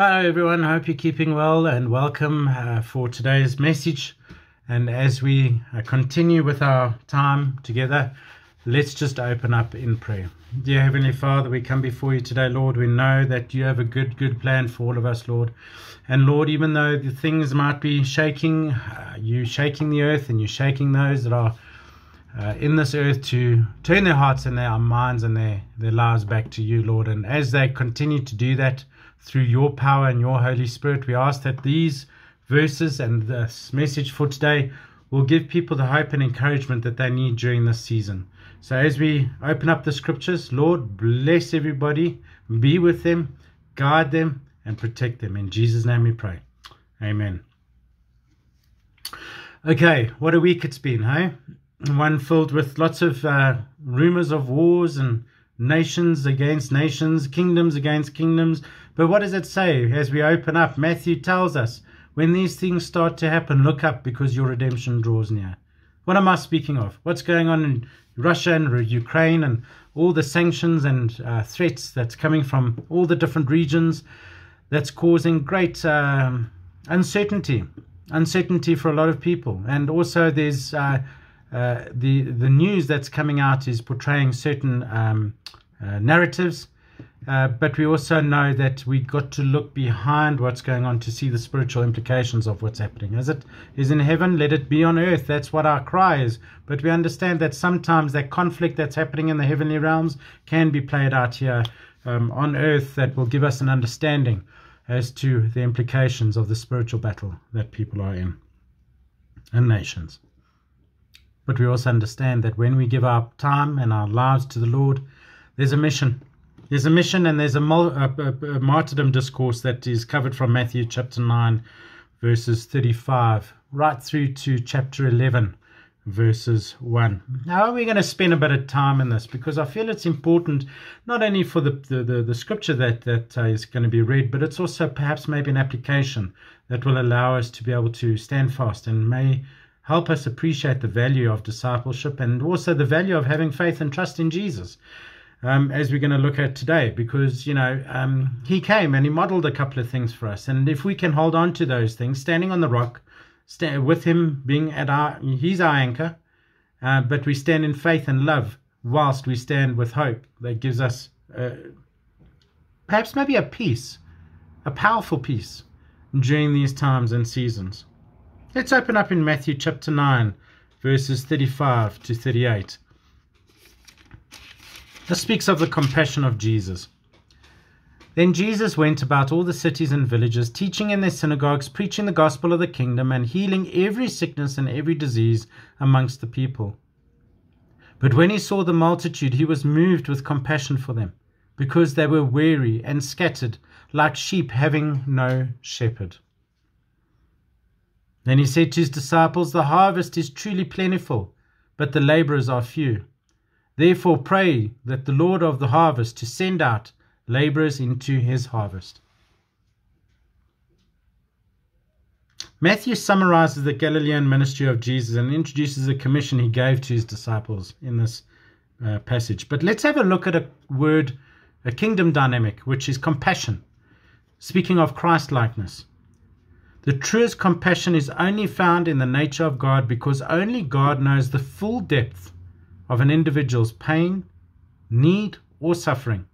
Hi, everyone. Hope you're keeping well and welcome uh, for today's message. And as we uh, continue with our time together, let's just open up in prayer. Dear Heavenly Father, we come before you today, Lord. We know that you have a good, good plan for all of us, Lord. And Lord, even though the things might be shaking, uh, you shaking the earth and you're shaking those that are uh, in this earth to turn their hearts and their minds and their, their lives back to you, Lord. And as they continue to do that, through your power and your Holy Spirit. We ask that these verses and this message for today will give people the hope and encouragement that they need during this season. So, as we open up the scriptures, Lord, bless everybody, be with them, guide them, and protect them. In Jesus' name we pray. Amen. Okay, what a week it's been, hey? One filled with lots of uh, rumors of wars and nations against nations, kingdoms against kingdoms. But what does it say as we open up? Matthew tells us when these things start to happen, look up because your redemption draws near. What am I speaking of? What's going on in Russia and Ukraine and all the sanctions and uh, threats that's coming from all the different regions that's causing great um, uncertainty, uncertainty for a lot of people. And also, there's uh, uh, the the news that's coming out is portraying certain um, uh, narratives, uh, but we also know that we got to look behind what's going on to see the spiritual implications of what's happening. As it is in heaven, let it be on earth. That's what our cry is. But we understand that sometimes that conflict that's happening in the heavenly realms can be played out here um, on earth. That will give us an understanding as to the implications of the spiritual battle that people are in and nations. But we also understand that when we give our time and our lives to the Lord, there's a mission. There's a mission and there's a, martyrdom discourse that is covered from Matthew chapter 9, verses 35, right through to chapter 11, verses 1. Now, we're going to spend a bit of time in this because I feel it's important not only for the, the, the, the scripture that, that uh, is going to be read, but it's also perhaps maybe an application that will allow us to be able to stand fast and may help us appreciate the value of discipleship and also the value of having faith and trust in Jesus. Um, as we're going to look at today, because you know um, he came and he modeled a couple of things for us, and if we can hold on to those things, standing on the rock, with him being at our, he's our anchor, uh, but we stand in faith and love whilst we stand with hope. That gives us uh, perhaps maybe a peace, a powerful peace during these times and seasons. Let's open up in Matthew chapter 9, verses 35 to 38. This speaks of the compassion of Jesus. Then Jesus went about all the cities and villages, teaching in their synagogues, preaching the gospel of the kingdom, and healing every sickness and every disease amongst the people. But when he saw the multitude, he was moved with compassion for them, because they were weary and scattered, like sheep having no shepherd. Then he said to his disciples, The harvest is truly plentiful, but the laborers are few. Therefore pray that the Lord of the harvest to send out laborers into his harvest. Matthew summarizes the Galilean ministry of Jesus and introduces the commission he gave to his disciples in this uh, passage. But let's have a look at a word, a kingdom dynamic, which is compassion. Speaking of Christ likeness. The truest compassion is only found in the nature of God because only God knows the full depth of an individual's pain, need, or suffering.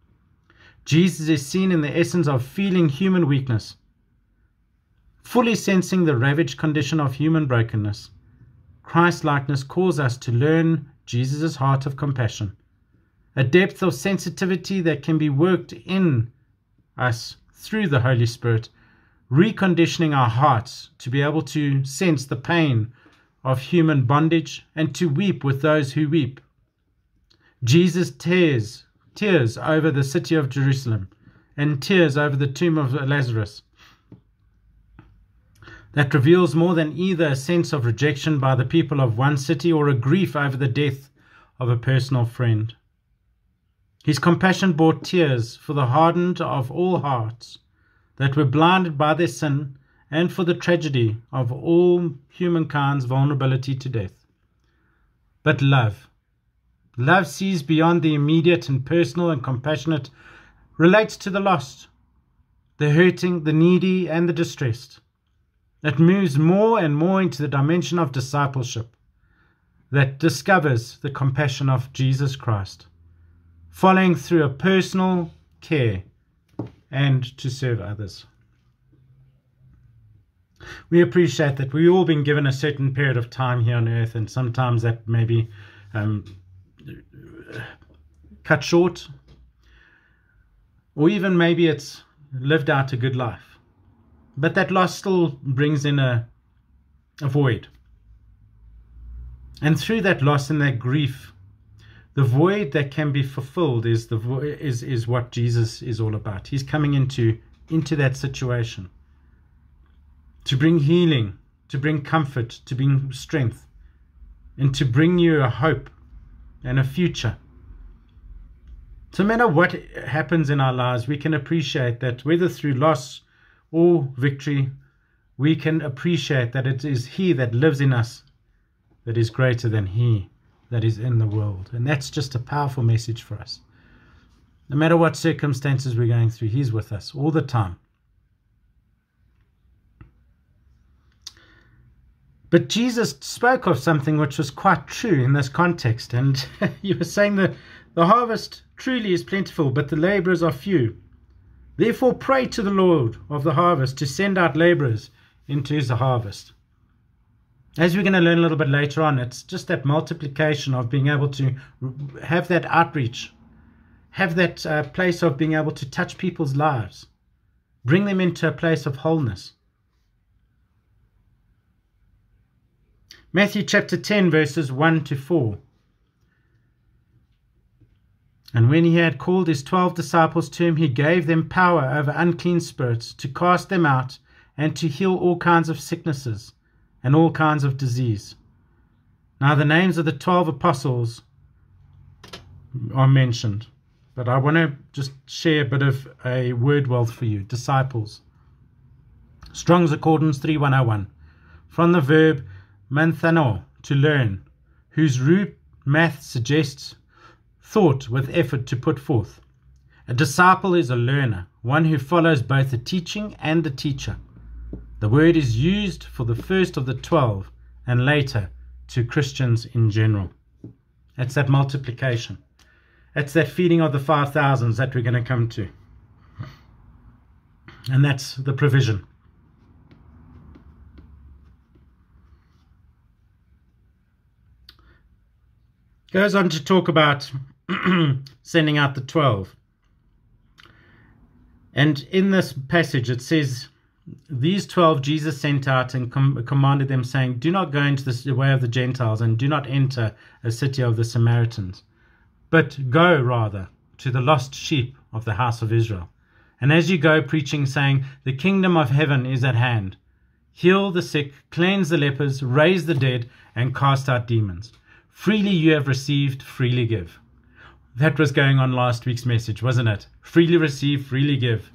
Jesus is seen in the essence of feeling human weakness, fully sensing the ravaged condition of human brokenness. Christ likeness calls us to learn Jesus' heart of compassion, a depth of sensitivity that can be worked in us through the Holy Spirit reconditioning our hearts to be able to sense the pain of human bondage and to weep with those who weep. Jesus tears tears over the city of Jerusalem and tears over the tomb of Lazarus. That reveals more than either a sense of rejection by the people of one city or a grief over the death of a personal friend. His compassion brought tears for the hardened of all hearts that were blinded by their sin and for the tragedy of all humankind's vulnerability to death. But love, love sees beyond the immediate and personal and compassionate, relates to the lost, the hurting, the needy, and the distressed. It moves more and more into the dimension of discipleship that discovers the compassion of Jesus Christ, following through a personal care and to serve others. We appreciate that we've all been given a certain period of time here on earth, and sometimes that may be um, cut short, or even maybe it's lived out a good life. But that loss still brings in a, a void. And through that loss and that grief, the void that can be fulfilled is the vo- is is what Jesus is all about. He's coming into into that situation to bring healing, to bring comfort, to bring strength, and to bring you a hope and a future. So, no matter what happens in our lives, we can appreciate that whether through loss or victory, we can appreciate that it is He that lives in us that is greater than He that is in the world. And that's just a powerful message for us. No matter what circumstances we're going through, He's with us all the time. But Jesus spoke of something which was quite true in this context. And he was saying that the harvest truly is plentiful, but the laborers are few. Therefore, pray to the Lord of the harvest to send out laborers into his harvest. As we're going to learn a little bit later on, it's just that multiplication of being able to have that outreach, have that uh, place of being able to touch people's lives, bring them into a place of wholeness. Matthew chapter 10, verses 1 to 4. And when he had called his twelve disciples to him, he gave them power over unclean spirits to cast them out and to heal all kinds of sicknesses and all kinds of disease. Now, the names of the twelve apostles are mentioned, but I want to just share a bit of a word wealth for you disciples. Strong's Concordance 3101. From the verb manthano, to learn, whose root math suggests thought with effort to put forth. A disciple is a learner, one who follows both the teaching and the teacher. The word is used for the first of the twelve and later to Christians in general. It's that multiplication. It's that feeding of the 5,000s that we're going to come to. And that's the provision. Goes on to talk about sending out the 12. And in this passage, it says, These 12 Jesus sent out and com- commanded them, saying, Do not go into the way of the Gentiles, and do not enter a city of the Samaritans, but go rather to the lost sheep of the house of Israel. And as you go, preaching, saying, The kingdom of heaven is at hand. Heal the sick, cleanse the lepers, raise the dead, and cast out demons. Freely you have received, freely give. That was going on last week's message, wasn't it? Freely receive, freely give.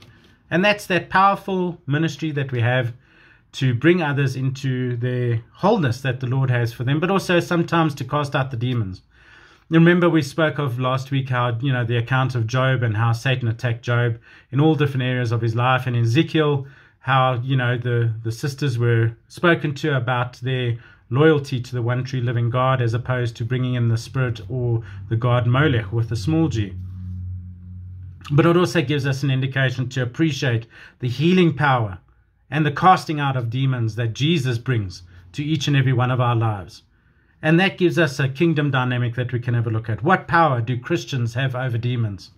And that's that powerful ministry that we have to bring others into the wholeness that the Lord has for them, but also sometimes to cast out the demons. Remember, we spoke of last week how, you know, the account of Job and how Satan attacked Job in all different areas of his life. And in Ezekiel, how, you know, the, the sisters were spoken to about their loyalty to the one true living God as opposed to bringing in the spirit or the god Molech with a small g. But it also gives us an indication to appreciate the healing power and the casting out of demons that Jesus brings to each and every one of our lives. And that gives us a kingdom dynamic that we can have a look at. What power do Christians have over demons?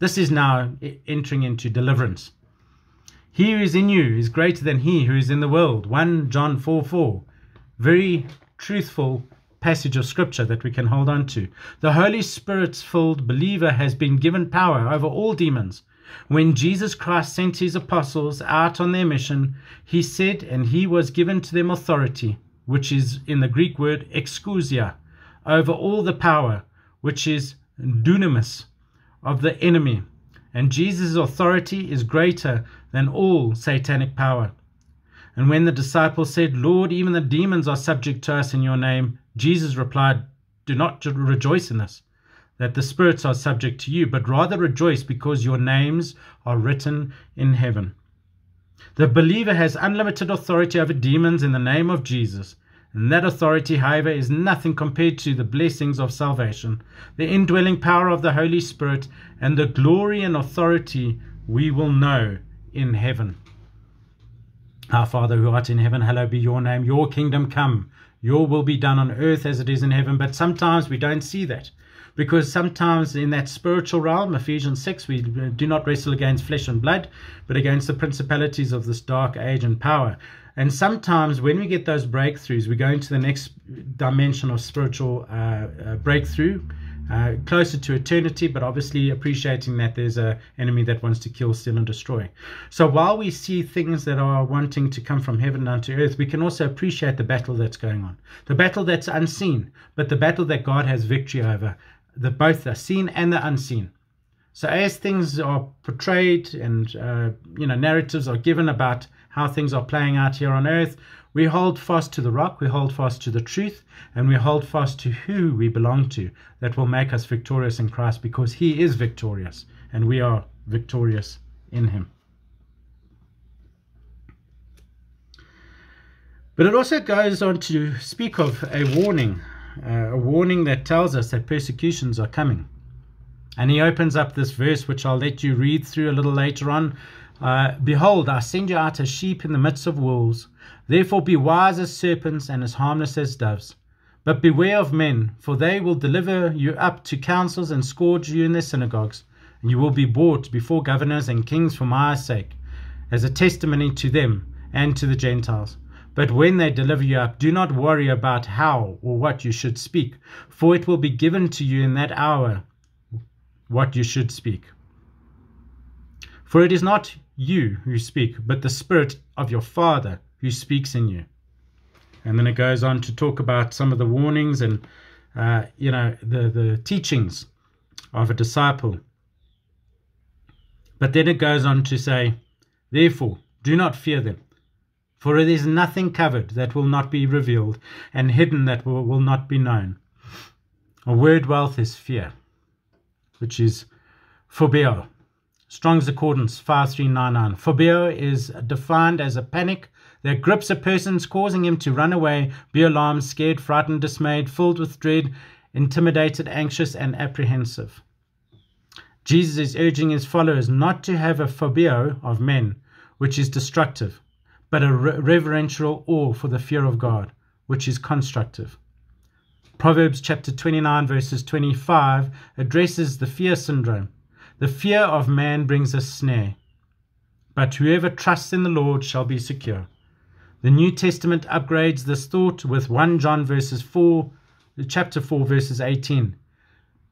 This is now entering into deliverance. He who is in you is greater than he who is in the world. 1 John 4 4 very truthful passage of scripture that we can hold on to. The Holy Spirit filled believer has been given power over all demons. When Jesus Christ sent his apostles out on their mission, he said, and he was given to them authority, which is in the Greek word exousia, over all the power, which is dunamis, of the enemy. And Jesus' authority is greater than all satanic power. And when the disciples said, Lord, even the demons are subject to us in your name, Jesus replied, Do not rejoice in this, that the spirits are subject to you, but rather rejoice because your names are written in heaven. The believer has unlimited authority over demons in the name of Jesus. And that authority, however, is nothing compared to the blessings of salvation, the indwelling power of the Holy Spirit, and the glory and authority we will know in heaven. Our Father who art in heaven, hallowed be your name. Your kingdom come. Your will be done on earth as it is in heaven. But sometimes we don't see that. Because sometimes in that spiritual realm, Ephesians 6, we do not wrestle against flesh and blood, but against the principalities of this dark age and power. And sometimes when we get those breakthroughs, we go into the next dimension of spiritual uh, uh, breakthrough, uh, closer to eternity, but obviously appreciating that there's an enemy that wants to kill, steal, and destroy. So while we see things that are wanting to come from heaven down to earth, we can also appreciate the battle that's going on, the battle that's unseen, but the battle that God has victory over, the both the seen and the unseen. So as things are portrayed and uh, you know narratives are given about how things are playing out here on earth, we hold fast to the rock, we hold fast to the truth, and we hold fast to who we belong to that will make us victorious in Christ because He is victorious and we are victorious in Him. But it also goes on to speak of a warning, uh, a warning that tells us that persecutions are coming. And he opens up this verse, which I'll let you read through a little later on, uh, Behold, I send you out as sheep in the midst of wolves. Therefore be wise as serpents and as harmless as doves. But beware of men, for they will deliver you up to councils and scourge you in their synagogues. And you will be brought before governors and kings for my sake, as a testimony to them and to the Gentiles. But when they deliver you up, do not worry about how or what you should speak, for it will be given to you in that hour what you should speak. For it is not you who speak, but the Spirit of your Father who speaks in you. And then it goes on to talk about some of the warnings and, uh, you know, the, the teachings of a disciple. But then it goes on to say, Therefore, do not fear them, for it is nothing covered that will not be revealed, and hidden that will, not be known. A word wealth is fear, which is phobia, Strong's Concordance 5399. Phobia is defined as a panic that grips a person's causing him to run away, be alarmed, scared, frightened, dismayed, filled with dread, intimidated, anxious, and apprehensive. Jesus is urging his followers not to have a phobia of men, which is destructive, but a reverential awe for the fear of God, which is constructive. Proverbs chapter 29, verses 25 addresses the fear syndrome the fear of man brings a snare, but whoever trusts in the Lord shall be secure. The New Testament upgrades this thought with 1 John verses 4, chapter 4 verses 18.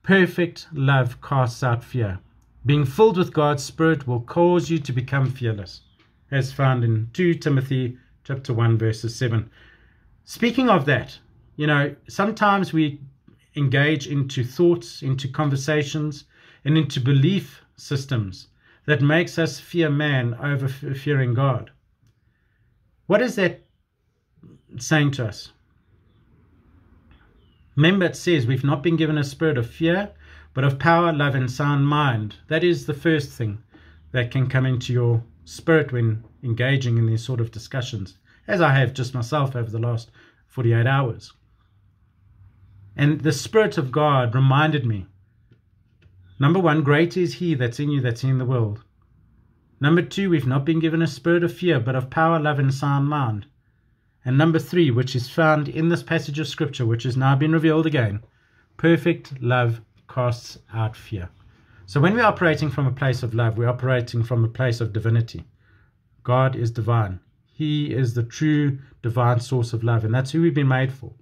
Perfect love casts out fear. Being filled with God's Spirit will cause you to become fearless, as found in 2 Timothy chapter 1 verses 7. Speaking of that, you know, sometimes we engage into thoughts, into conversations, and into belief systems that makes us fear man over fearing God. What is that saying to us? Remember, it says we've not been given a spirit of fear, but of power, love, and sound mind. That is the first thing that can come into your spirit when engaging in these sort of discussions, as I have just myself over the last 48 hours. And the Spirit of God reminded me Number one, great is he that's in you that's in the world. Number two, we've not been given a spirit of fear, but of power, love, and sound mind. And number three, which is found in this passage of Scripture, which has now been revealed again, perfect love casts out fear. So when we're operating from a place of love, we're operating from a place of divinity. God is divine. He is the true divine source of love, and that's who we've been made for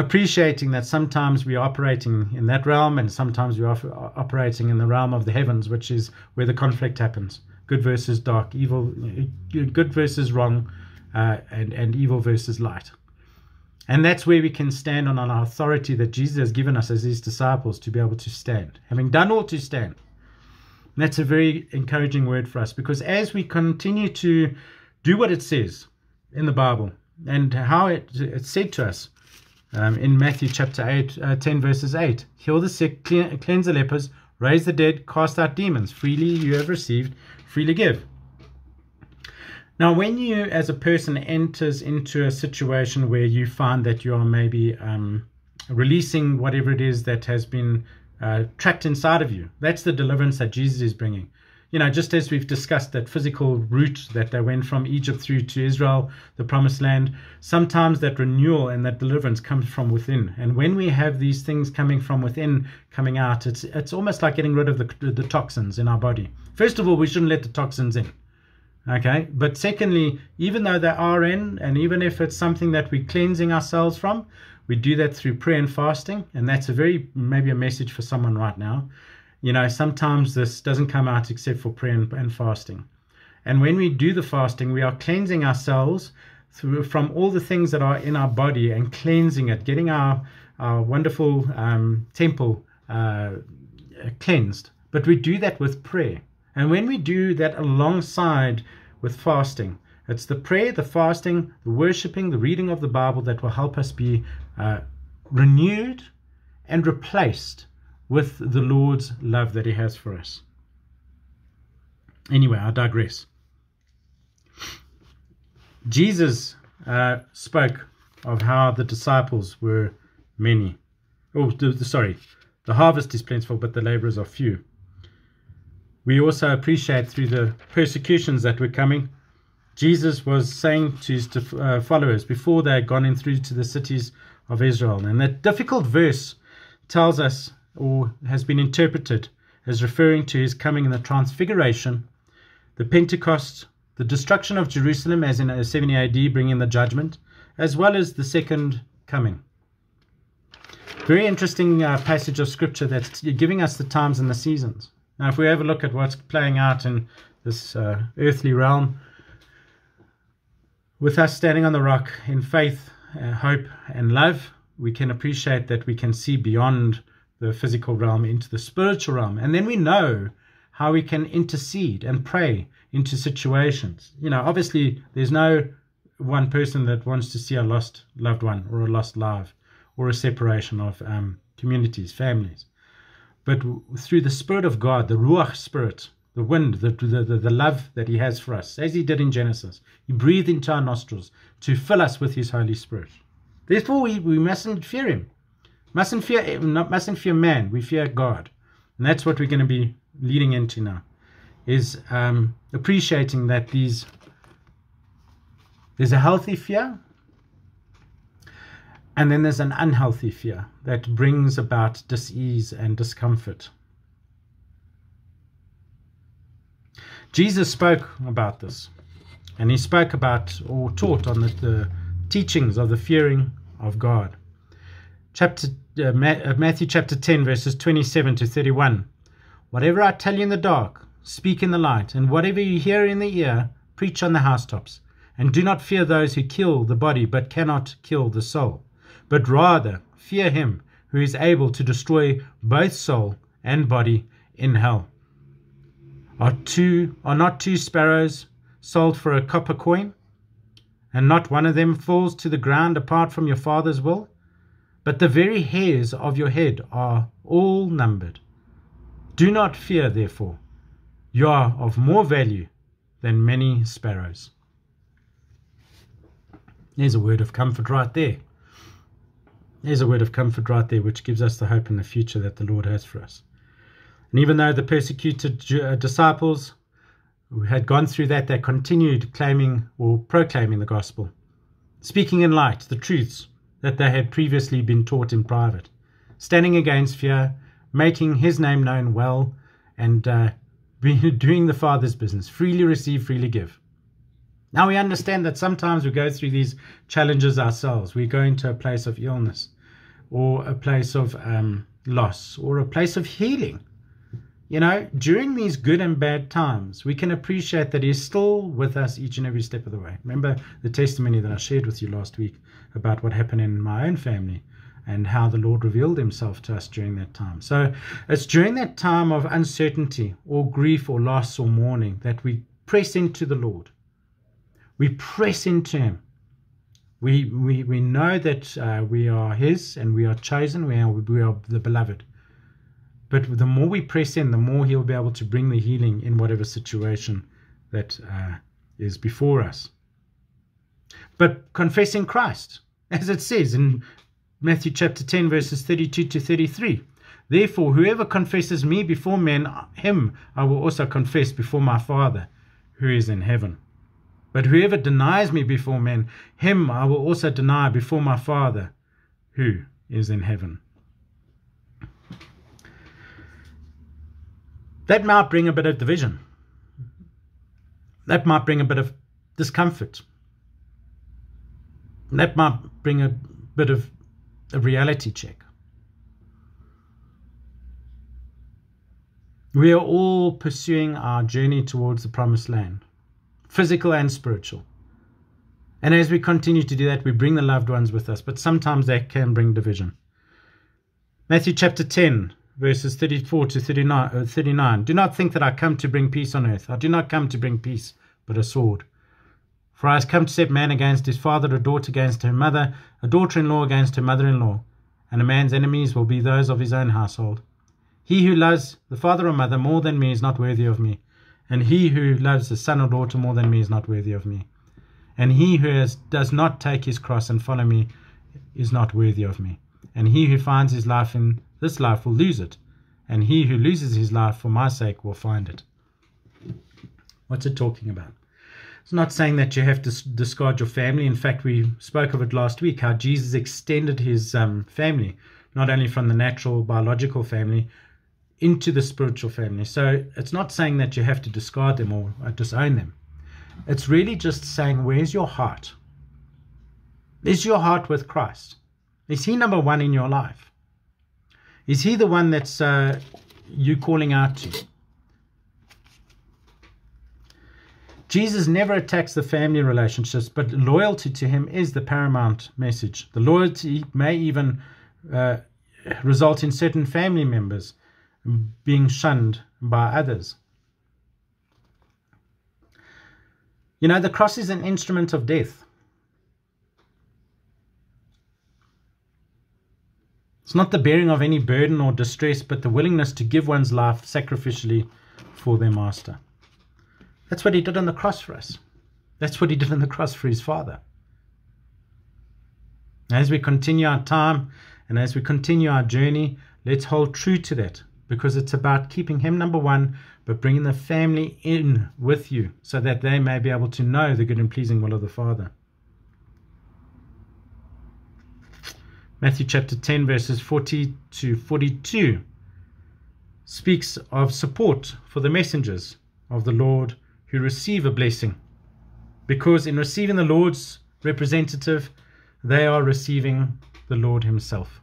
appreciating that sometimes we're operating in that realm and sometimes we're operating in the realm of the heavens, which is where the conflict happens good versus dark, evil, good versus wrong, uh, and, and evil versus light. And that's where we can stand on, on our authority that Jesus has given us as his disciples to be able to stand, having done all to stand. And that's a very encouraging word for us because as we continue to do what it says in the Bible and how it, it's said to us, um, in Matthew chapter 8, uh, 10, verses 8. Heal the sick, cleanse the lepers, raise the dead, cast out demons. Freely you have received, freely give. Now, when you, as a person, enters into a situation where you find that you are maybe um, releasing whatever it is that has been uh, trapped inside of you, that's the deliverance that Jesus is bringing you know, just as we've discussed that physical route that they went from Egypt through to Israel, the promised land, sometimes that renewal and that deliverance comes from within. And when we have these things coming from within, coming out, it's it's almost like getting rid of the, the toxins in our body. First of all, we shouldn't let the toxins in. Okay. But secondly, even though they are in, and even if it's something that we're cleansing ourselves from, we do that through prayer and fasting. And that's a very, maybe a message for someone right now you know, sometimes this doesn't come out except for prayer and, and fasting. And when we do the fasting, we are cleansing ourselves through, from all the things that are in our body and cleansing it, getting our, our wonderful um, temple uh, cleansed. But we do that with prayer. And when we do that alongside with fasting, it's the prayer, the fasting, the worshiping, the reading of the Bible that will help us be uh, renewed and replaced with the Lord's love that He has for us. Anyway, I digress. Jesus uh, spoke of how the disciples were many. Oh, sorry, the harvest is plentiful, but the laborers are few. We also appreciate through the persecutions that were coming, Jesus was saying to his uh, followers before they had gone in through to the cities of Israel. And that difficult verse tells us or has been interpreted as referring to his coming in the Transfiguration, the Pentecost, the destruction of Jerusalem, as in 70 AD, bringing the judgment, as well as the second coming. Very interesting uh, passage of scripture that's giving us the times and the seasons. Now, if we have a look at what's playing out in this uh, earthly realm, with us standing on the rock in faith, uh, hope, and love, we can appreciate that we can see beyond the physical realm into the spiritual realm. And then we know how we can intercede and pray into situations. You know, obviously, there's no one person that wants to see a lost loved one or a lost life or a separation of um, communities, families. But through the Spirit of God, the Ruach Spirit, the wind, the, the, the, the love that He has for us, as He did in Genesis, He breathed into our nostrils to fill us with His Holy Spirit. Therefore, we, we mustn't fear Him. Mustn't fear, not, mustn't fear man. We fear God. And that's what we're going to be leading into now, is um, appreciating that these there's a healthy fear, and then there's an unhealthy fear that brings about disease and discomfort. Jesus spoke about this, and he spoke about or taught on the, the teachings of the fearing of God chapter uh, uh, Matthew chapter 10 verses 27 to 31. Whatever I tell you in the dark, speak in the light, and whatever you hear in the ear, preach on the housetops. And do not fear those who kill the body but cannot kill the soul, but rather fear him who is able to destroy both soul and body in hell. Are two are not two sparrows sold for a copper coin, and not one of them falls to the ground apart from your father's will? But the very hairs of your head are all numbered. Do not fear, therefore. You are of more value than many sparrows. There's a word of comfort right there. There's a word of comfort right there, which gives us the hope in the future that the Lord has for us. And even though the persecuted uh, disciples who had gone through that, they continued claiming or proclaiming the gospel, speaking in light the truths that they had previously been taught in private, standing against fear, making his name known well, and uh, doing the Father's business. Freely receive, freely give. Now we understand that sometimes we go through these challenges ourselves. We go into a place of illness, or a place of um, loss, or a place of healing. You know, during these good and bad times, we can appreciate that He's still with us each and every step of the way. Remember the testimony that I shared with you last week about what happened in my own family and how the Lord revealed Himself to us during that time. So it's during that time of uncertainty or grief or loss or mourning that we press into the Lord. We press into Him We, we, we know that uh, we are His and we are chosen, we are, we are the beloved. But the more we press in, the more He'll be able to bring the healing in whatever situation that uh, is before us. But confessing Christ, as it says in Matthew chapter 10, verses 32 to 33. Therefore, whoever confesses me before men, him I will also confess before my Father who is in heaven. But whoever denies me before men, him I will also deny before my Father who is in heaven. That might bring a bit of division. That might bring a bit of discomfort. That might bring a bit of a reality check. We are all pursuing our journey towards the promised land, physical and spiritual. And as we continue to do that, we bring the loved ones with us, but sometimes that can bring division. Matthew chapter 10, verses 34 to 39, uh, 39. Do not think that I come to bring peace on earth. I do not come to bring peace, but a sword. For I have come to set man against his father, a daughter against her mother, a daughter in law against her mother in law, and a man's enemies will be those of his own household. He who loves the father or mother more than me is not worthy of me, and he who loves the son or daughter more than me is not worthy of me. And he who has, does not take his cross and follow me is not worthy of me. And he who finds his life in this life will lose it, and he who loses his life for my sake will find it. What's it talking about? It's not saying that you have to discard your family. In fact, we spoke of it last week how Jesus extended his um, family, not only from the natural biological family, into the spiritual family. So it's not saying that you have to discard them or disown them. It's really just saying, where's your heart? Is your heart with Christ? Is He number one in your life? Is He the one that's uh, you calling out to? Jesus never attacks the family relationships, but loyalty to Him is the paramount message. The loyalty may even uh, result in certain family members being shunned by others. You know, the cross is an instrument of death. It's not the bearing of any burden or distress, but the willingness to give one's life sacrificially for their master. That's what he did on the cross for us. That's what he did on the cross for his Father. As we continue our time and as we continue our journey, let's hold true to that because it's about keeping Him number one, but bringing the family in with you so that they may be able to know the good and pleasing will of the Father. Matthew chapter 10, verses 40 to 42 speaks of support for the messengers of the Lord who receive a blessing. Because in receiving the Lord's representative, they are receiving the Lord Himself.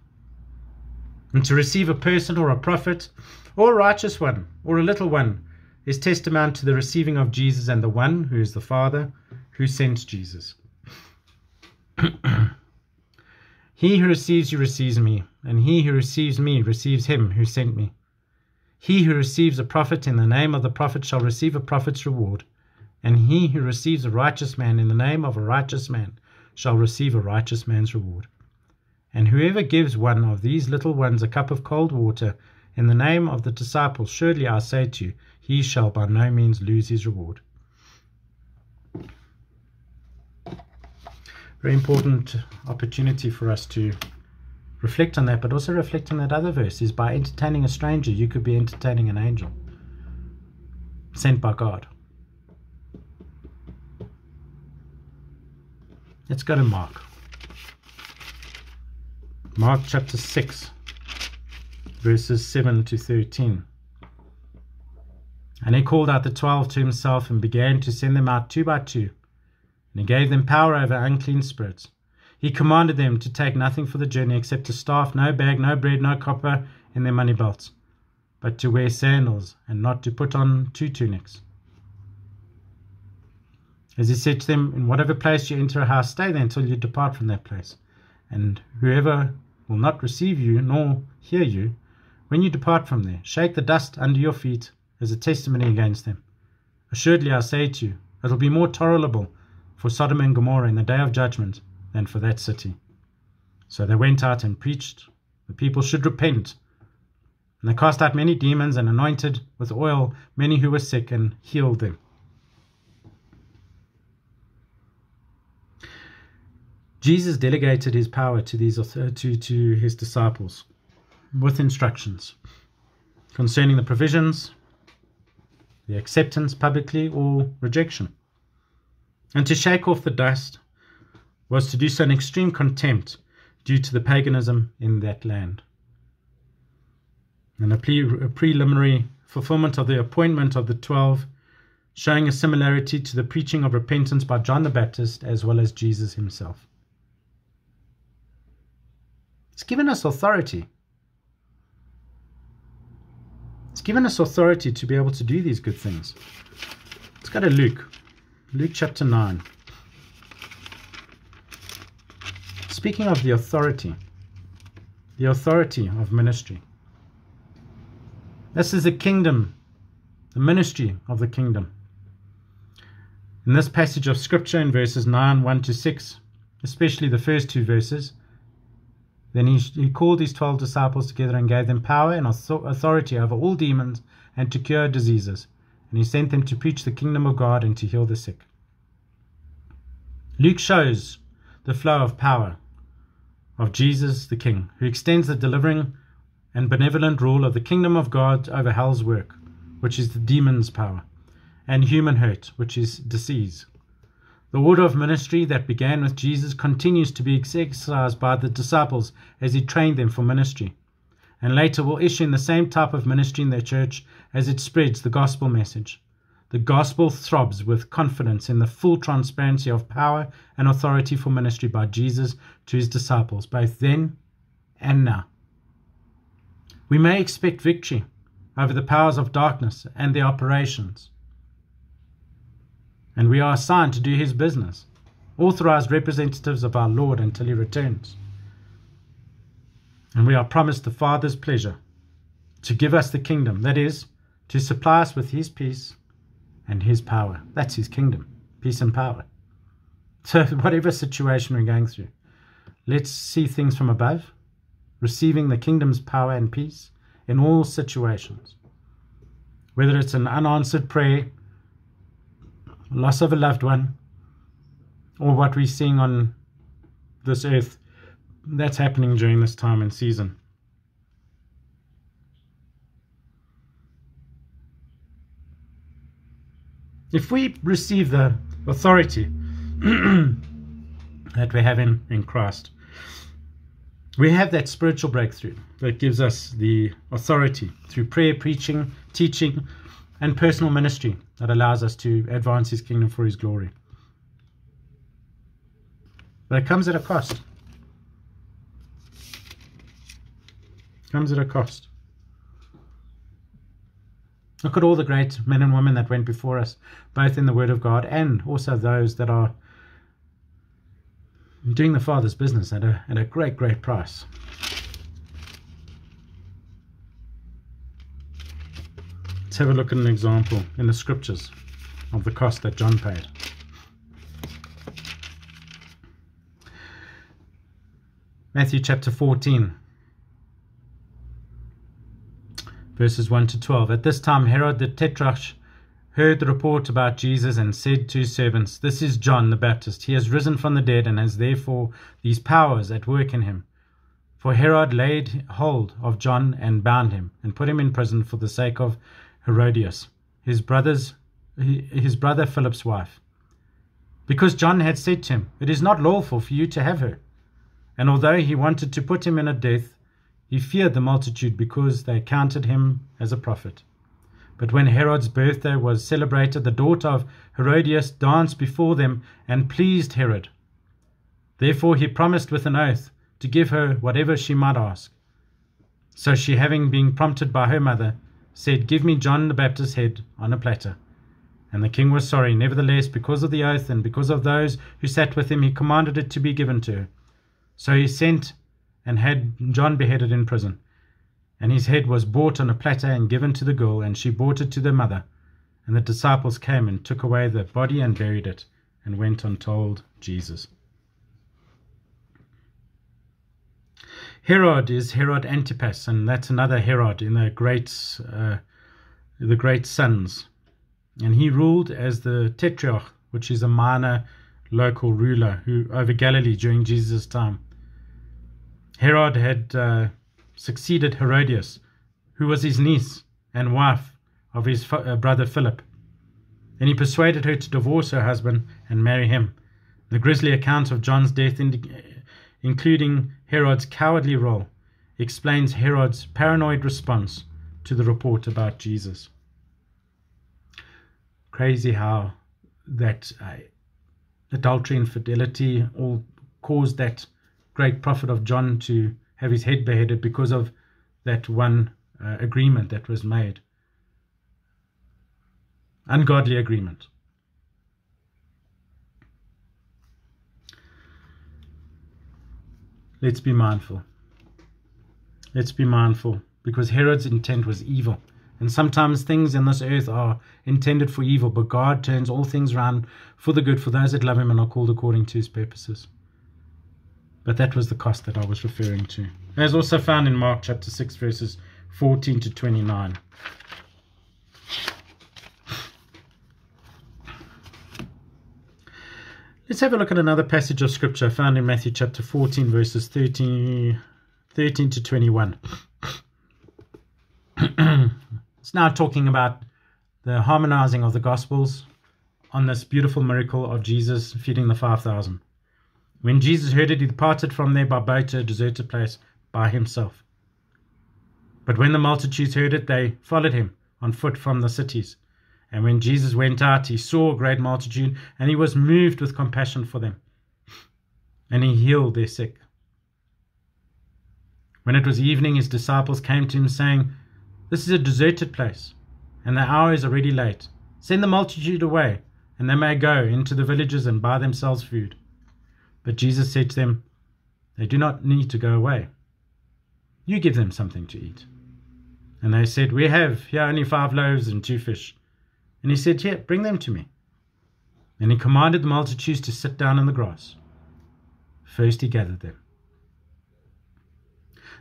And to receive a person or a prophet or a righteous one or a little one is testament to the receiving of Jesus and the one who is the Father who sent Jesus. he who receives you receives me, and he who receives me receives him who sent me. He who receives a prophet in the name of the prophet shall receive a prophet's reward, and he who receives a righteous man in the name of a righteous man shall receive a righteous man's reward. And whoever gives one of these little ones a cup of cold water in the name of the disciple, surely I say to you, he shall by no means lose his reward. Very important opportunity for us to reflect on that, but also reflect on that other verse is by entertaining a stranger, you could be entertaining an angel sent by God. Let's go to Mark. Mark chapter 6, verses 7 to 13. And he called out the twelve to himself and began to send them out two by two. And he gave them power over unclean spirits. He commanded them to take nothing for the journey except a staff, no bag, no bread, no copper in their money belts, but to wear sandals and not to put on two tunics. As he said to them, In whatever place you enter a house, stay there until you depart from that place. And whoever will not receive you nor hear you, when you depart from there, shake the dust under your feet as a testimony against them. Assuredly I say to you, it will be more tolerable for Sodom and Gomorrah in the day of judgment than for that city. So they went out and preached the people should repent. And they cast out many demons and anointed with oil many who were sick and healed them. Jesus delegated his power to these to, to his disciples with instructions concerning the provisions, the acceptance publicly or rejection. And to shake off the dust was to do so in extreme contempt due to the paganism in that land. And a, pre- a preliminary fulfillment of the appointment of the twelve, showing a similarity to the preaching of repentance by John the Baptist as well as Jesus himself. It's given us authority. It's given us authority to be able to do these good things. Let's go to Luke. Luke chapter 9. Speaking of the authority, the authority of ministry. This is the kingdom, the ministry of the kingdom. In this passage of scripture in verses 9, 1 to 6, especially the first two verses, then he, he called his 12 disciples together and gave them power and authority over all demons and to cure diseases. And he sent them to preach the kingdom of God and to heal the sick. Luke shows the flow of power of Jesus the King, who extends the delivering and benevolent rule of the kingdom of God over hell's work, which is the demon's power, and human hurt, which is disease. The order of ministry that began with Jesus continues to be exercised by the disciples as he trained them for ministry, and later will issue in the same type of ministry in their church as it spreads the gospel message. The gospel throbs with confidence in the full transparency of power and authority for ministry by Jesus to his disciples, both then and now. We may expect victory over the powers of darkness and their operations. And we are assigned to do his business, authorized representatives of our Lord until he returns. And we are promised the Father's pleasure to give us the kingdom, that is, to supply us with his peace and his power. That's his kingdom, peace and power. So, whatever situation we're going through, let's see things from above, receiving the kingdom's power and peace in all situations. Whether it's an unanswered prayer, loss of a loved one, or what we're seeing on this earth that's happening during this time and season. If we receive the authority that we have in, in Christ, we have that spiritual breakthrough that gives us the authority through prayer, preaching, teaching, and personal ministry that allows us to advance His kingdom for His glory. But it comes at a cost. It comes at a cost. Look at all the great men and women that went before us, both in the Word of God and also those that are doing the Father's business at a, at a great, great price. Let's have a look at an example in the scriptures of the cost that John paid. Matthew chapter 14 verses 1 to 12. At this time, Herod the Tetrarch heard the report about Jesus and said to his servants, This is John the Baptist. He has risen from the dead and has therefore these powers at work in him. For Herod laid hold of John and bound him and put him in prison for the sake of Herodias, his brother's his brother Philip's wife. Because John had said to him, It is not lawful for you to have her. And although he wanted to put him in a death, he feared the multitude because they counted him as a prophet. But when Herod's birthday was celebrated, the daughter of Herodias danced before them and pleased Herod. Therefore he promised with an oath to give her whatever she might ask. So she, having been prompted by her mother, said, Give me John the Baptist's head on a platter. And the king was sorry. Nevertheless, because of the oath and because of those who sat with him, he commanded it to be given to her. So he sent and had John beheaded in prison. And his head was brought on a platter and given to the girl, and she brought it to their mother. And the disciples came and took away the body and buried it, and went and told Jesus. Herod is Herod Antipas, and that's another Herod in the great, uh, the great sons. And he ruled as the Tetrarch, which is a minor local ruler who over Galilee during Jesus' time. Herod had uh, succeeded Herodias, who was his niece and wife of his uh, brother Philip. And he persuaded her to divorce her husband and marry him. The grisly account of John's death, including Herod's cowardly role, explains Herod's paranoid response to the report about Jesus. Crazy how that uh, adultery, fidelity all caused that great prophet of John to have his head beheaded because of that one uh, agreement that was made. Ungodly agreement. Let's be mindful. Let's be mindful because Herod's intent was evil. And sometimes things in this earth are intended for evil, but God turns all things around for the good for those that love Him and are called according to His purposes. But that was the cost that I was referring to. As also found in Mark chapter 6, verses 14 to 29. Let's have a look at another passage of scripture found in Matthew chapter 14, verses 13, 13 to 21. it's now talking about the harmonizing of the Gospels on this beautiful miracle of Jesus feeding the 5,000. When Jesus heard it, he departed from there by boat to a deserted place by himself. But when the multitudes heard it, they followed him on foot from the cities. And when Jesus went out, he saw a great multitude, and he was moved with compassion for them. And he healed their sick. When it was evening, his disciples came to him, saying, This is a deserted place, and the hour is already late. Send the multitude away, and they may go into the villages and buy themselves food. But Jesus said to them, They do not need to go away. You give them something to eat. And they said, We have here only five loaves and two fish. And he said, Here, bring them to me. And he commanded the multitudes to sit down on the grass. First he gathered them.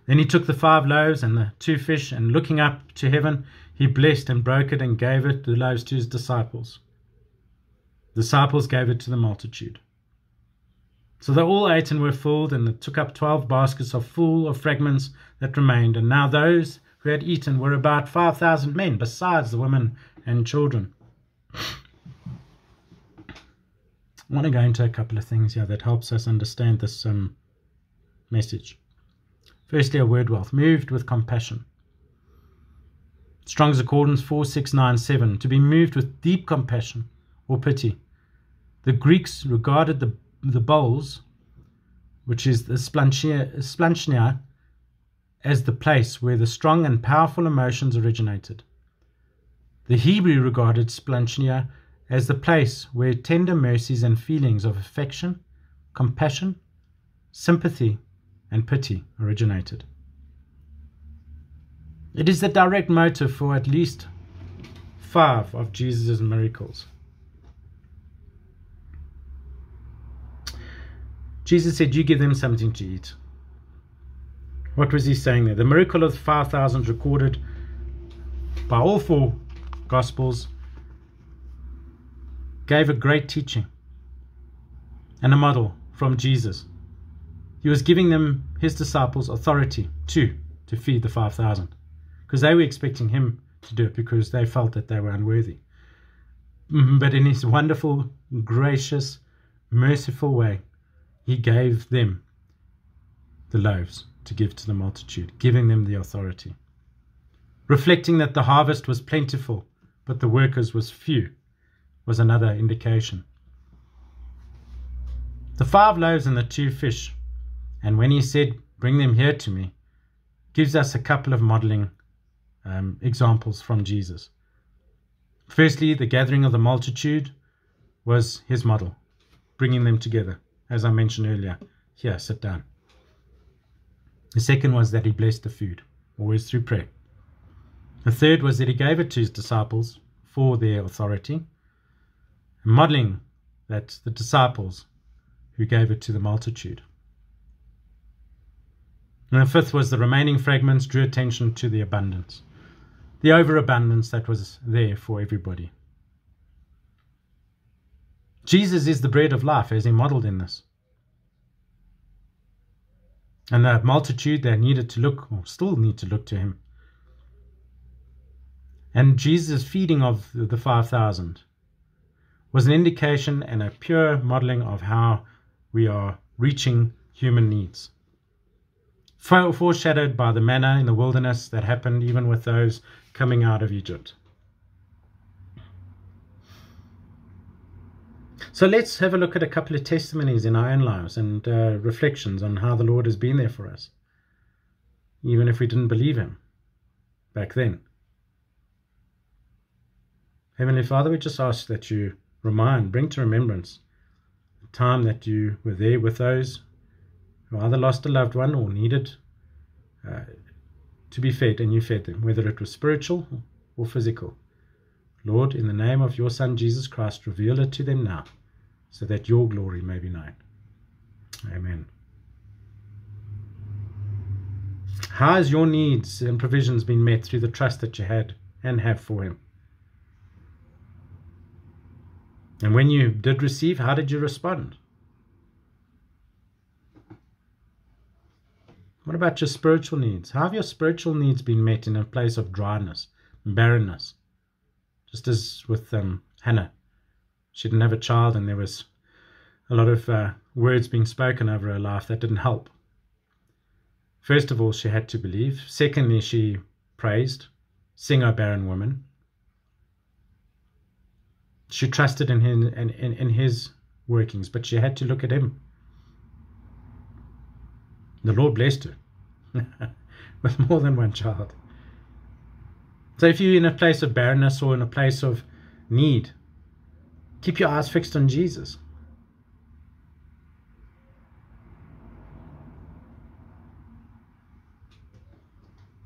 Then he took the five loaves and the two fish, and looking up to heaven, he blessed and broke it and gave it, the loaves, to his disciples. The disciples gave it to the multitude. So they all ate and were filled, and took up twelve baskets of full of fragments that remained. And now those who had eaten were about five thousand men, besides the women and children. I want to go into a couple of things here that helps us understand this um, message. Firstly, a word wealth, moved with compassion. Strong's Concordance 4697, to be moved with deep compassion or pity. The Greeks regarded the, the bowls, which is the splanchnia, as the place where the strong and powerful emotions originated. The Hebrew regarded Splanchnia as the place where tender mercies and feelings of affection, compassion, sympathy, and pity originated. It is the direct motive for at least five of Jesus' miracles. Jesus said, You give them something to eat. What was he saying there? The miracle of the 5,000 recorded by all four Gospels gave a great teaching and a model from Jesus. He was giving them, his disciples, authority too to feed the 5,000 because they were expecting him to do it because they felt that they were unworthy. Mm-hmm, but in his wonderful, gracious, merciful way, he gave them the loaves to give to the multitude, giving them the authority. Reflecting that the harvest was plentiful but the workers was few, was another indication. The five loaves and the two fish, and when he said, Bring them here to me, gives us a couple of modeling um, examples from Jesus. Firstly, the gathering of the multitude was his model, bringing them together, as I mentioned earlier. Here, sit down. The second was that he blessed the food, always through prayer. The third was that he gave it to his disciples for their authority, modeling that the disciples who gave it to the multitude. And the fifth was the remaining fragments drew attention to the abundance, the overabundance that was there for everybody. Jesus is the bread of life, as he modeled in this. And the multitude that needed to look, or still need to look to him. And Jesus' feeding of the 5,000 was an indication and a pure modeling of how we are reaching human needs. Foreshadowed by the manna in the wilderness that happened even with those coming out of Egypt. So let's have a look at a couple of testimonies in our own lives and uh, reflections on how the Lord has been there for us, even if we didn't believe Him back then. Heavenly Father, we just ask that you remind, bring to remembrance the time that you were there with those who either lost a loved one or needed uh, to be fed, and you fed them, whether it was spiritual or physical. Lord, in the name of your Son Jesus Christ, reveal it to them now so that your glory may be known. Amen. How has your needs and provisions been met through the trust that you had and have for Him? And when you did receive, how did you respond? What about your spiritual needs? How have your spiritual needs been met in a place of dryness barrenness? Just as with um, Hannah she didn't have a child, and there was a lot of uh, words being spoken over her life that didn't help. First of all, she had to believe. Secondly, she praised, sing, O barren woman. She trusted in, him, in, in, in his workings, but she had to look at him. The Lord blessed her with more than one child. So if you're in a place of barrenness or in a place of need, Keep your eyes fixed on Jesus.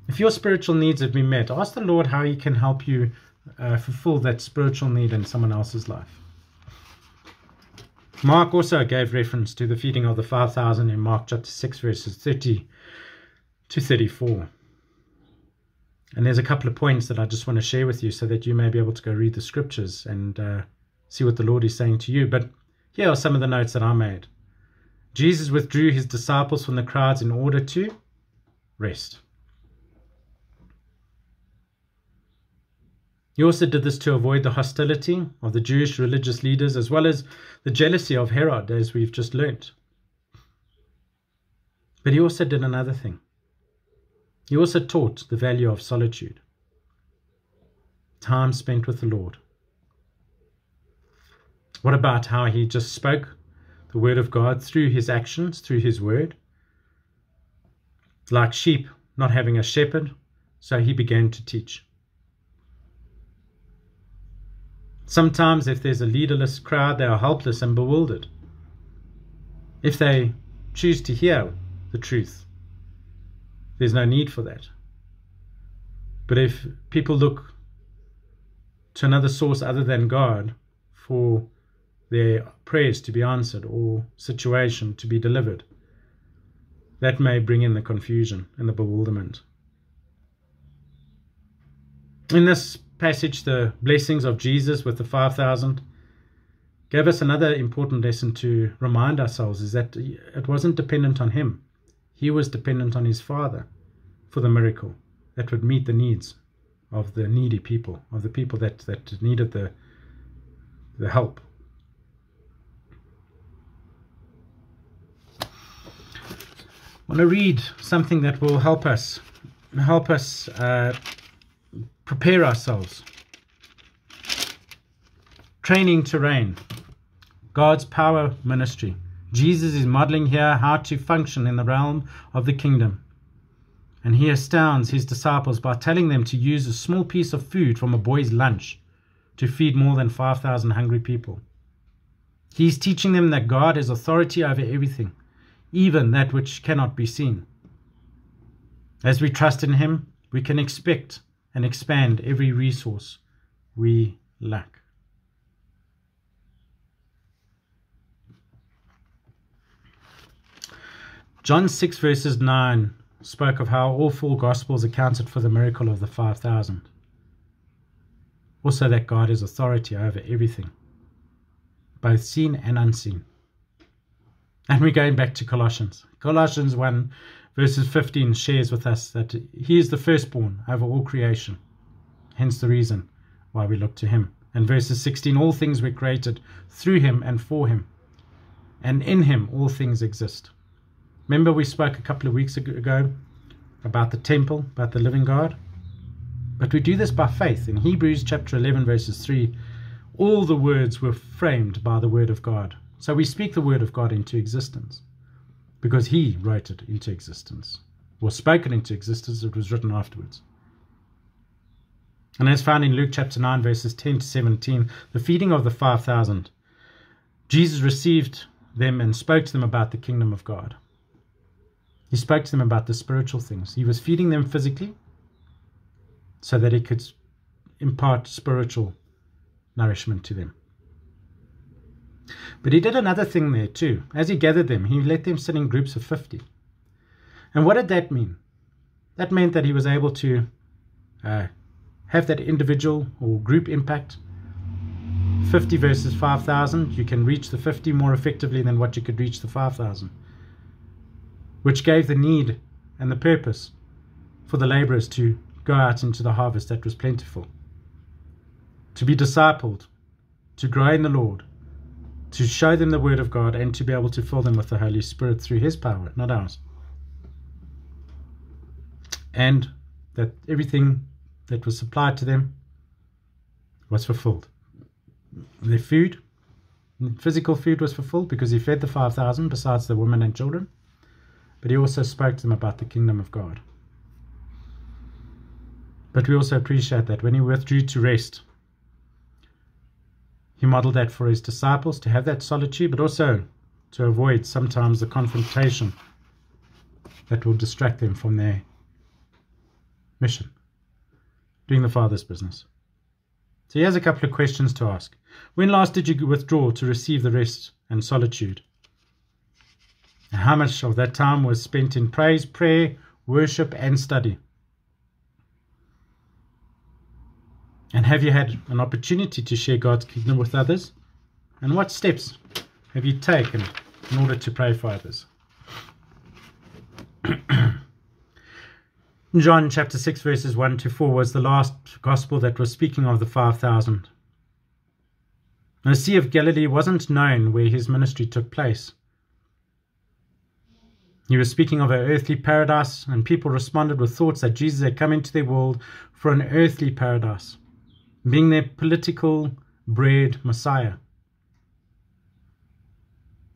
If your spiritual needs have been met, ask the Lord how He can help you uh, fulfill that spiritual need in someone else's life. Mark also gave reference to the feeding of the 5,000 in Mark chapter 6, verses 30 to 34. And there's a couple of points that I just want to share with you so that you may be able to go read the scriptures and uh, see what the Lord is saying to you. But here are some of the notes that I made. Jesus withdrew his disciples from the crowds in order to rest. He also did this to avoid the hostility of the Jewish religious leaders as well as the jealousy of Herod, as we've just learnt. But he also did another thing. He also taught the value of solitude, time spent with the Lord. What about how he just spoke the word of God through his actions, through his word? Like sheep not having a shepherd, so he began to teach. Sometimes, if there's a leaderless crowd, they are helpless and bewildered. If they choose to hear the truth, there's no need for that. But if people look to another source other than God for their prayers to be answered or situation to be delivered. That may bring in the confusion and the bewilderment. In this passage, the blessings of Jesus with the 5,000 gave us another important lesson to remind ourselves is that it wasn't dependent on him. He was dependent on his Father for the miracle that would meet the needs of the needy people, of the people that, that needed the, the help. Want to read something that will help us help us uh, prepare ourselves. Training to reign. God's power ministry. Jesus is modeling here how to function in the realm of the kingdom. And he astounds his disciples by telling them to use a small piece of food from a boy's lunch to feed more than 5,000 hungry people. He's teaching them that God has authority over everything even that which cannot be seen. As we trust in Him, we can expect and expand every resource we lack. John 6, verses 9 spoke of how all four Gospels accounted for the miracle of the 5,000. Also, that God is authority over everything, both seen and unseen. And we're going back to Colossians. Colossians 1, verses 15, shares with us that He is the firstborn over all creation. Hence the reason why we look to Him. And verses 16, all things were created through Him and for Him. And in Him all things exist. Remember, we spoke a couple of weeks ago about the temple, about the living God? But we do this by faith. In Hebrews chapter 11, verses 3, all the words were framed by the word of God. So we speak the word of God into existence because he wrote it into existence, was spoken into existence, it was written afterwards. And as found in Luke chapter 9, verses 10 to 17, the feeding of the 5,000, Jesus received them and spoke to them about the kingdom of God. He spoke to them about the spiritual things. He was feeding them physically so that he could impart spiritual nourishment to them. But he did another thing there too. As he gathered them, he let them sit in groups of 50. And what did that mean? That meant that he was able to uh, have that individual or group impact. 50 versus 5,000, you can reach the 50 more effectively than what you could reach the 5,000 which gave the need and the purpose for the laborers to go out into the harvest that was plentiful, to be discipled, to grow in the Lord, to show them the Word of God, and to be able to fill them with the Holy Spirit through His power, not ours. And that everything that was supplied to them was fulfilled. Their food, physical food was fulfilled because He fed the 5,000 besides the women and children but he also spoke to them about the kingdom of God. But we also appreciate that when he withdrew to rest, he modeled that for his disciples to have that solitude, but also to avoid sometimes the confrontation that will distract them from their mission, doing the Father's business. So he has a couple of questions to ask. When last did you withdraw to receive the rest and solitude? And how much of that time was spent in praise, prayer, worship, and study? And have you had an opportunity to share God's kingdom with others? And what steps have you taken in order to pray for others? John chapter 6, verses 1 to 4 was the last gospel that was speaking of the 5,000. The Sea of Galilee wasn't known where his ministry took place. He was speaking of an earthly paradise, and people responded with thoughts that Jesus had come into their world for an earthly paradise, being their political bread Messiah,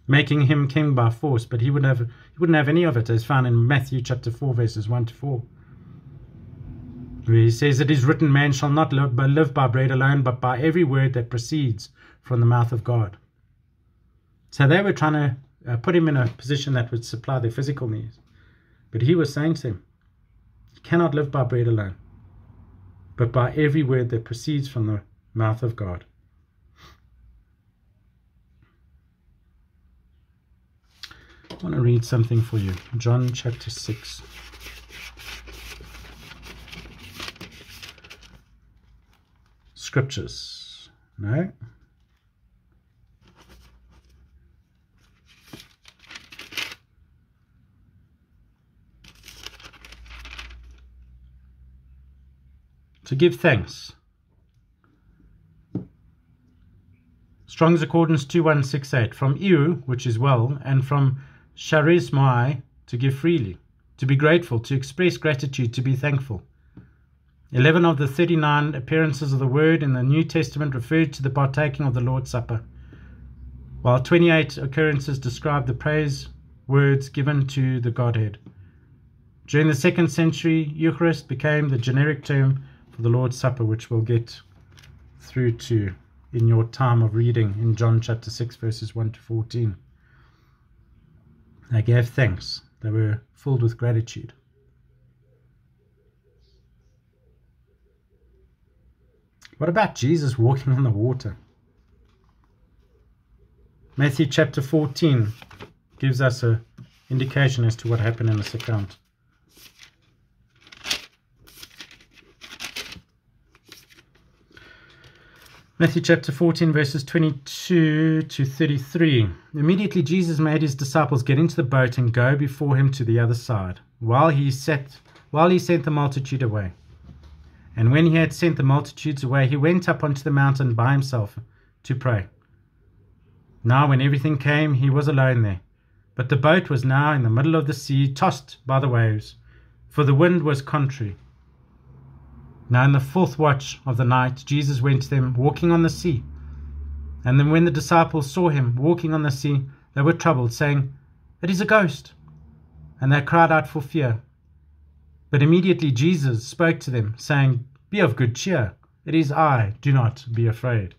making him king by force. But he wouldn't have he wouldn't have any of it, as found in Matthew chapter four, verses one to four. Where he says, It is written, Man shall not live by bread alone, but by every word that proceeds from the mouth of God. So they were trying to uh, put him in a position that would supply their physical needs. But he was saying to him, You cannot live by bread alone, but by every word that proceeds from the mouth of God. I want to read something for you. John chapter 6. Scriptures. No? To give thanks. Strong's Concordance 2168 from Eu, which is well, and from Charismai, to give freely, to be grateful, to express gratitude, to be thankful. 11 of the 39 appearances of the word in the New Testament referred to the partaking of the Lord's Supper, while 28 occurrences describe the praise words given to the Godhead. During the second century, Eucharist became the generic term for the Lord's Supper, which we'll get through to in your time of reading in John chapter 6, verses 1 to 14. They gave thanks, they were filled with gratitude. What about Jesus walking on the water? Matthew chapter 14 gives us an indication as to what happened in this account. Matthew chapter 14, verses 22 to 33. Immediately Jesus made his disciples get into the boat and go before him to the other side, while he set while he sent the multitude away. And when he had sent the multitudes away, he went up onto the mountain by himself to pray. Now when everything came, he was alone there. But the boat was now in the middle of the sea, tossed by the waves, for the wind was contrary. Now, in the fourth watch of the night, Jesus went to them walking on the sea. And then, when the disciples saw him walking on the sea, they were troubled, saying, It is a ghost. And they cried out for fear. But immediately Jesus spoke to them, saying, Be of good cheer. It is I. Do not be afraid.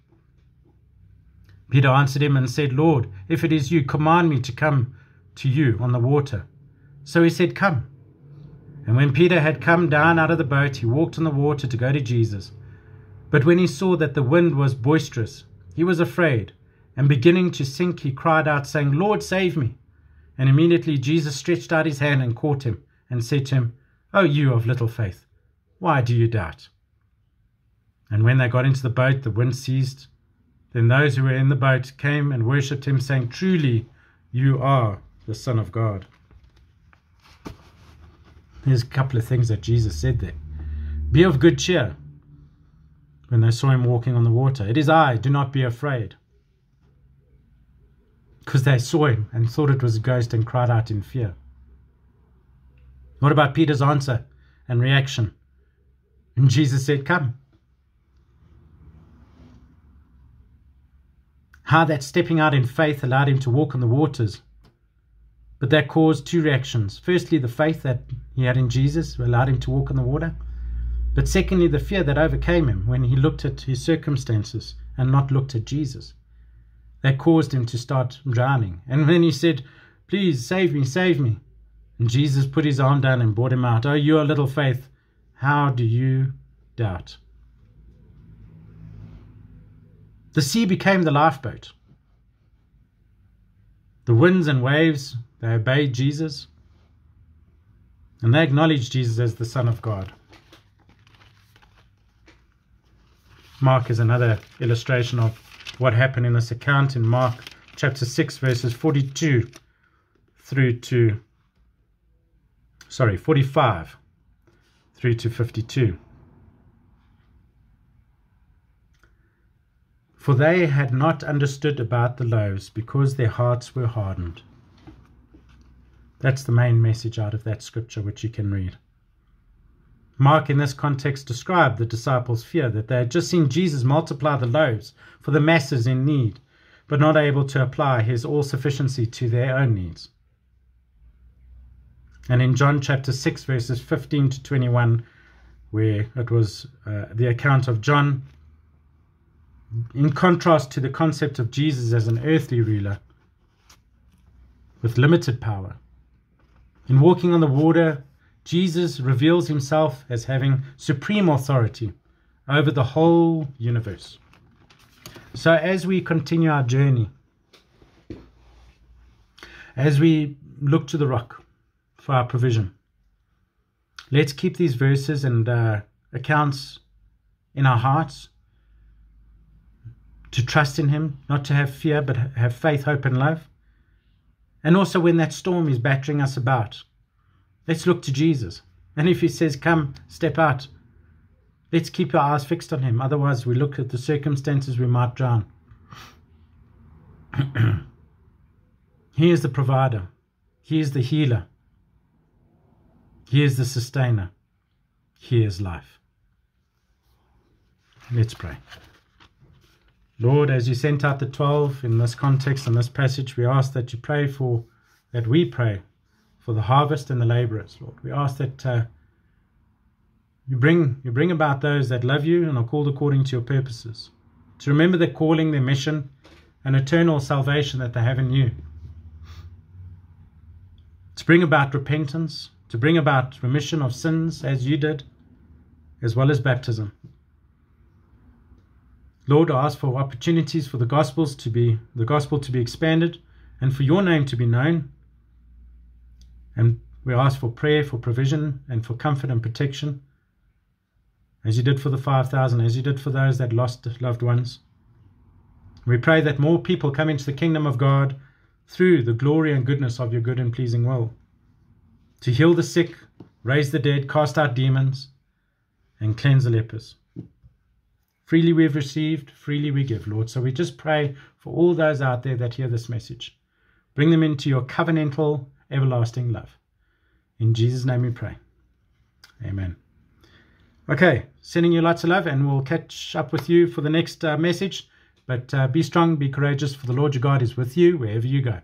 Peter answered him and said, Lord, if it is you, command me to come to you on the water. So he said, Come. And when Peter had come down out of the boat, he walked on the water to go to Jesus. But when he saw that the wind was boisterous, he was afraid, and beginning to sink, he cried out, saying, Lord, save me. And immediately Jesus stretched out his hand and caught him, and said to him, O you of little faith, why do you doubt? And when they got into the boat, the wind ceased. Then those who were in the boat came and worshipped him, saying, Truly, you are the Son of God. Here's a couple of things that Jesus said there. Be of good cheer when they saw him walking on the water. It is I, do not be afraid. Because they saw him and thought it was a ghost and cried out in fear. What about Peter's answer and reaction? And Jesus said, Come. How that stepping out in faith allowed him to walk on the waters but that caused two reactions. Firstly, the faith that he had in Jesus allowed him to walk on the water. But secondly, the fear that overcame him when he looked at his circumstances and not looked at Jesus. That caused him to start drowning. And when he said, Please save me, save me. And Jesus put his arm down and brought him out. Oh, you little faith, how do you doubt? The sea became the lifeboat. The winds and waves they obeyed Jesus and they acknowledged Jesus as the Son of God. Mark is another illustration of what happened in this account in Mark chapter 6, verses 42 through to, sorry, 45 through to 52. For they had not understood about the loaves because their hearts were hardened. That's the main message out of that scripture which you can read. Mark, in this context, described the disciples' fear that they had just seen Jesus multiply the loaves for the masses in need, but not able to apply his all sufficiency to their own needs. And in John chapter 6, verses 15 to 21, where it was uh, the account of John, in contrast to the concept of Jesus as an earthly ruler with limited power, in walking on the water, Jesus reveals himself as having supreme authority over the whole universe. So, as we continue our journey, as we look to the rock for our provision, let's keep these verses and uh, accounts in our hearts to trust in Him, not to have fear, but have faith, hope, and love. And also when that storm is battering us about, let's look to Jesus. And if he says, Come, step out, let's keep our eyes fixed on him. Otherwise, we look at the circumstances, we might drown. he is the provider, he is the healer, he is the sustainer, he is life. Let's pray. Lord, as you sent out the 12 in this context, in this passage, we ask that you pray for, that we pray for the harvest and the laborers, Lord. We ask that uh, you bring you bring about those that love you and are called according to your purposes, to remember their calling, their mission, and eternal salvation that they have in you. To bring about repentance, to bring about remission of sins as you did, as well as baptism. Lord, I ask for opportunities for the gospels to be the gospel to be expanded and for your name to be known. And we ask for prayer, for provision, and for comfort and protection, as you did for the 5,000, as you did for those that lost loved ones. We pray that more people come into the kingdom of God through the glory and goodness of your good and pleasing will. To heal the sick, raise the dead, cast out demons, and cleanse the lepers. Freely we've received, freely we give, Lord. So we just pray for all those out there that hear this message. Bring them into your covenantal, everlasting love. In Jesus' name we pray. Amen. Okay, sending you lots of love, and we'll catch up with you for the next uh, message. But uh, be strong, be courageous, for the Lord your God is with you wherever you go.